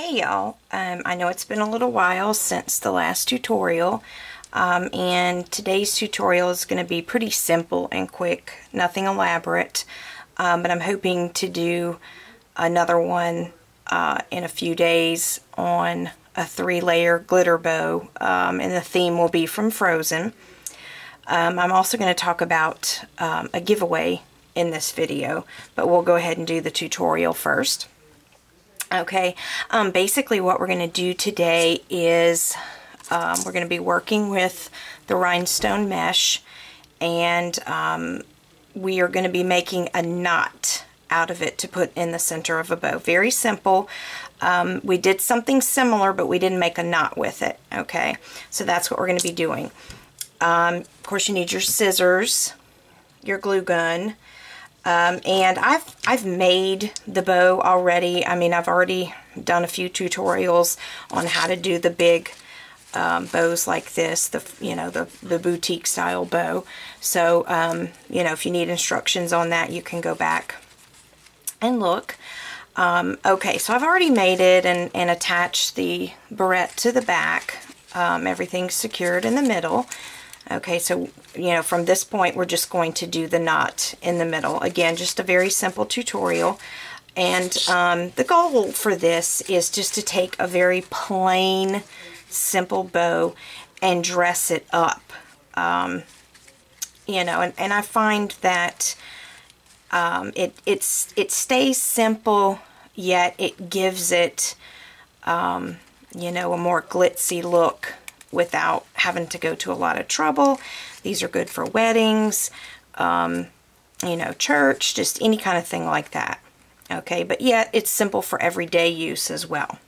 Hey y'all, um, I know it's been a little while since the last tutorial um, and today's tutorial is going to be pretty simple and quick, nothing elaborate, um, but I'm hoping to do another one uh, in a few days on a three layer glitter bow um, and the theme will be from Frozen. Um, I'm also going to talk about um, a giveaway in this video, but we'll go ahead and do the tutorial first. Okay, um, basically what we're going to do today is um, we're going to be working with the rhinestone mesh and um, we are going to be making a knot out of it to put in the center of a bow. Very simple. Um, we did something similar but we didn't make a knot with it. Okay, so that's what we're going to be doing. Um, of course you need your scissors, your glue gun, um, and I've I've made the bow already. I mean, I've already done a few tutorials on how to do the big um, bows like this, the you know the the boutique style bow. So um, you know if you need instructions on that, you can go back and look. Um, okay, so I've already made it and, and attached the barrette to the back. Um, everything's secured in the middle. Okay, so, you know, from this point, we're just going to do the knot in the middle. Again, just a very simple tutorial. And um, the goal for this is just to take a very plain, simple bow and dress it up. Um, you know, and, and I find that um, it, it's, it stays simple, yet it gives it, um, you know, a more glitzy look without having to go to a lot of trouble. These are good for weddings, um, you know, church, just any kind of thing like that. Okay, but yet it's simple for everyday use as well.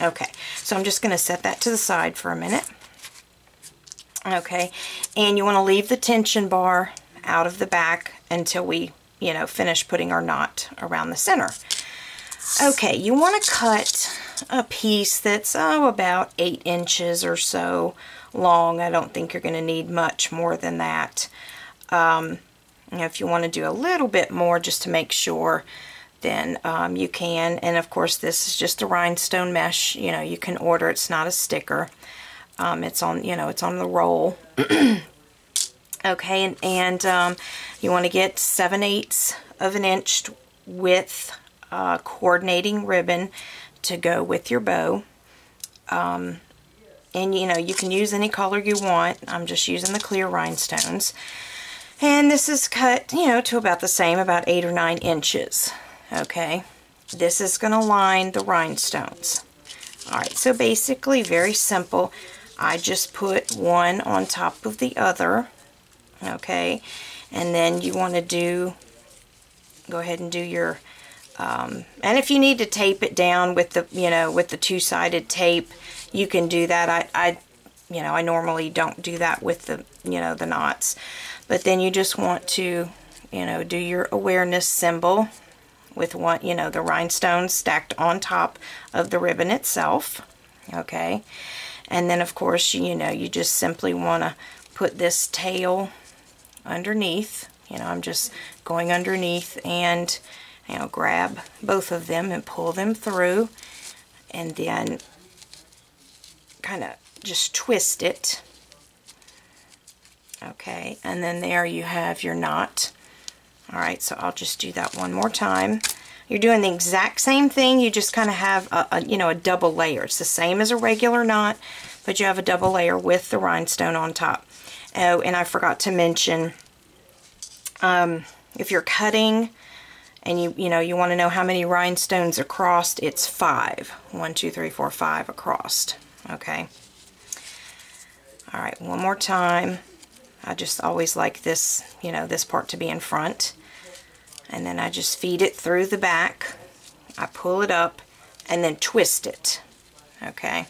Okay, so I'm just going to set that to the side for a minute. Okay, and you want to leave the tension bar out of the back until we, you know, finish putting our knot around the center. Okay, you want to cut a piece that's, oh, about 8 inches or so long. I don't think you're going to need much more than that. Um, you know, if you want to do a little bit more just to make sure, then um, you can. And of course, this is just a rhinestone mesh. You know, you can order. It's not a sticker. Um, it's on, you know, it's on the roll. okay, and, and um, you want to get 7 eighths of an inch width uh, coordinating ribbon to go with your bow. Um, and you know, you can use any color you want. I'm just using the clear rhinestones. And this is cut, you know, to about the same, about 8 or 9 inches. Okay, this is going to line the rhinestones. Alright, so basically very simple. I just put one on top of the other. Okay, and then you want to do, go ahead and do your um, and if you need to tape it down with the, you know, with the two-sided tape, you can do that. I, I, you know, I normally don't do that with the, you know, the knots. But then you just want to, you know, do your awareness symbol with one, you know, the rhinestones stacked on top of the ribbon itself. Okay. And then, of course, you know, you just simply want to put this tail underneath. You know, I'm just going underneath and you know, grab both of them and pull them through and then kind of just twist it. Okay, and then there you have your knot. All right, so I'll just do that one more time. You're doing the exact same thing, you just kind of have a, a, you know, a double layer. It's the same as a regular knot, but you have a double layer with the rhinestone on top. Oh, and I forgot to mention, um, if you're cutting and you you know you want to know how many rhinestones across it's five. One two three four five across okay? All right one more time. I just always like this you know this part to be in front. And then I just feed it through the back. I pull it up and then twist it okay?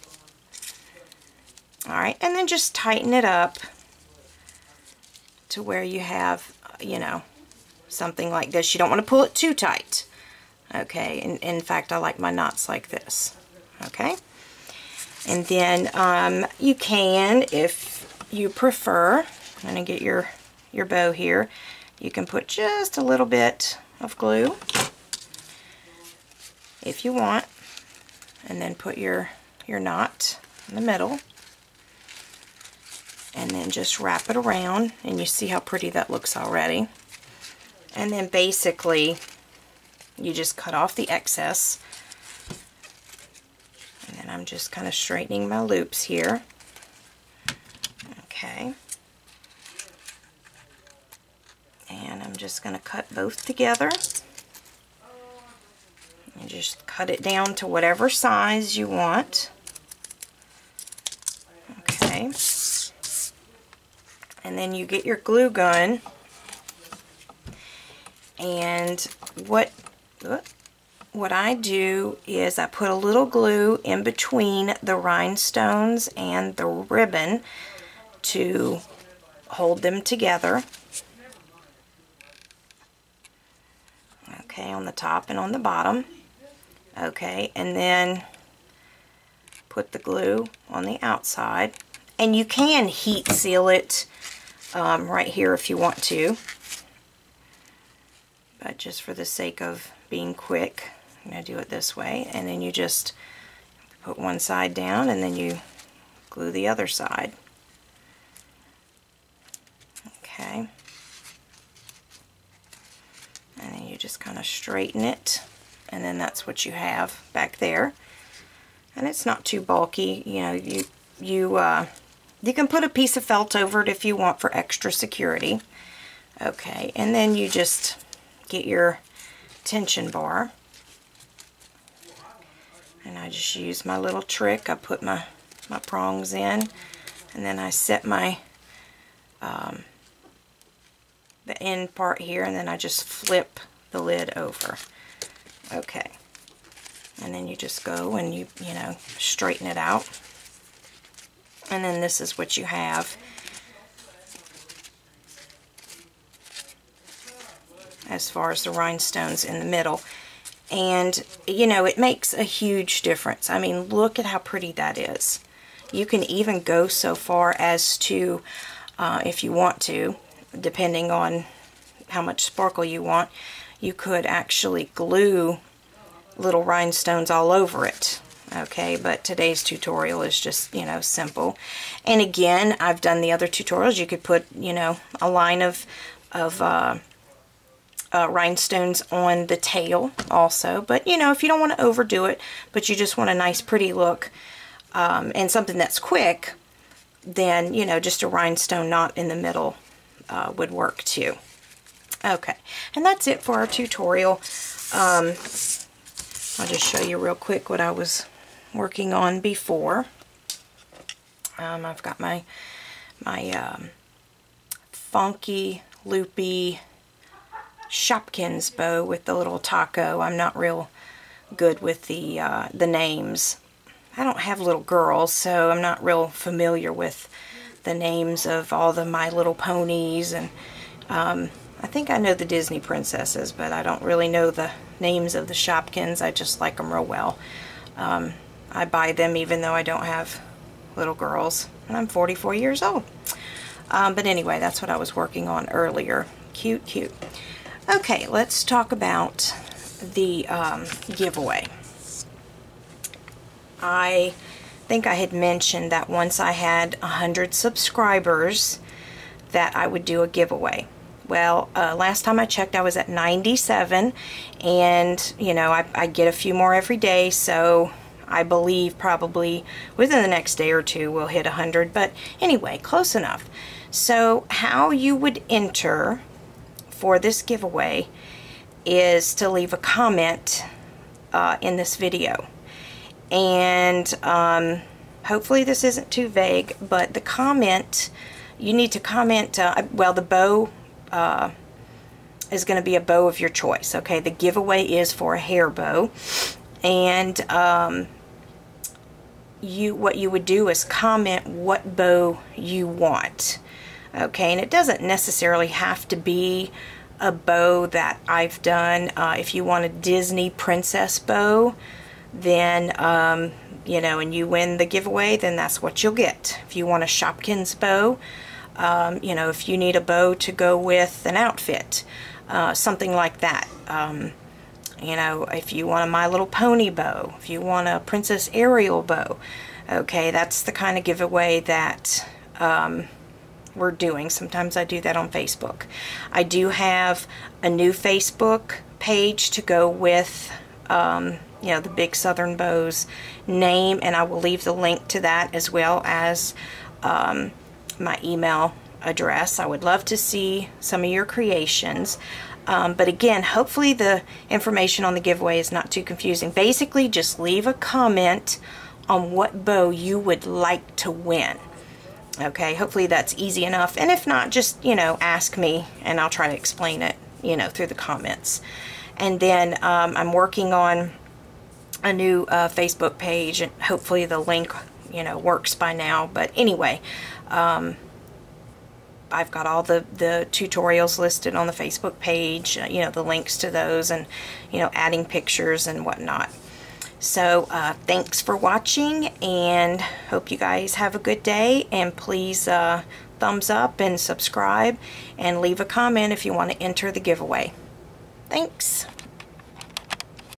All right and then just tighten it up to where you have you know something like this. You don't want to pull it too tight. Okay, in, in fact, I like my knots like this. Okay, and then um, you can, if you prefer, I'm going to get your, your bow here, you can put just a little bit of glue if you want. and then put your, your knot in the middle and then just wrap it around and you see how pretty that looks already and then basically you just cut off the excess. And then I'm just kind of straightening my loops here. Okay. And I'm just going to cut both together. And just cut it down to whatever size you want. Okay. And then you get your glue gun and what what I do is I put a little glue in between the rhinestones and the ribbon to hold them together. Okay on the top and on the bottom. Okay and then put the glue on the outside. And you can heat seal it um, right here if you want to. But just for the sake of being quick, I'm going to do it this way. And then you just put one side down and then you glue the other side. Okay. And then you just kind of straighten it. And then that's what you have back there. And it's not too bulky. You know, you, you uh, you can put a piece of felt over it if you want for extra security. Okay, and then you just get your tension bar. And I just use my little trick. I put my, my prongs in and then I set my um, the end part here and then I just flip the lid over. Okay. And then you just go and you, you know, straighten it out and then this is what you have as far as the rhinestones in the middle. And you know it makes a huge difference. I mean look at how pretty that is. You can even go so far as to uh, if you want to depending on how much sparkle you want you could actually glue little rhinestones all over it okay? But today's tutorial is just you know simple. And again I've done the other tutorials. You could put you know a line of of uh, uh, rhinestones on the tail also. But you know if you don't want to overdo it but you just want a nice pretty look um, and something that's quick then you know just a rhinestone knot in the middle uh, would work too. Okay and that's it for our tutorial. Um, I'll just show you real quick what I was working on before. Um, I've got my my um, funky, loopy Shopkins bow with the little taco. I'm not real good with the uh, the names. I don't have little girls, so I'm not real familiar with the names of all the My Little Ponies and um, I think I know the Disney princesses, but I don't really know the names of the Shopkins. I just like them real well. Um, I buy them even though I don't have little girls. And I'm 44 years old. Um, but anyway, that's what I was working on earlier. Cute, cute. Okay, let's talk about the um, giveaway. I think I had mentioned that once I had 100 subscribers that I would do a giveaway. Well, uh, last time I checked I was at 97 and you know I, I get a few more every day so I believe probably within the next day or two we'll hit 100 but anyway close enough so how you would enter for this giveaway is to leave a comment uh, in this video. And um, hopefully this isn't too vague but the comment you need to comment uh, well the bow uh, is going to be a bow of your choice okay? The giveaway is for a hair bow. And um, you what you would do is comment what bow you want. Okay, and it doesn't necessarily have to be a bow that I've done. Uh, if you want a Disney princess bow, then, um, you know, and you win the giveaway, then that's what you'll get. If you want a Shopkins bow, um, you know, if you need a bow to go with an outfit, uh, something like that. Um, You know, if you want a My Little Pony bow, if you want a Princess Ariel bow, okay, that's the kind of giveaway that um, we're doing. Sometimes I do that on Facebook. I do have a new Facebook page to go with, um, you know, the Big Southern Bows name, and I will leave the link to that as well as um, my email address. I would love to see some of your creations. Um, but again, hopefully the information on the giveaway is not too confusing. Basically, just leave a comment on what bow you would like to win. Okay, hopefully that's easy enough. And if not, just, you know, ask me and I'll try to explain it, you know, through the comments. And then um, I'm working on a new uh, Facebook page and hopefully the link, you know, works by now. But anyway, um, I've got all the, the tutorials listed on the Facebook page, uh, you know, the links to those and, you know, adding pictures and whatnot. So uh, thanks for watching and hope you guys have a good day and please uh, thumbs up and subscribe and leave a comment if you want to enter the giveaway. Thanks.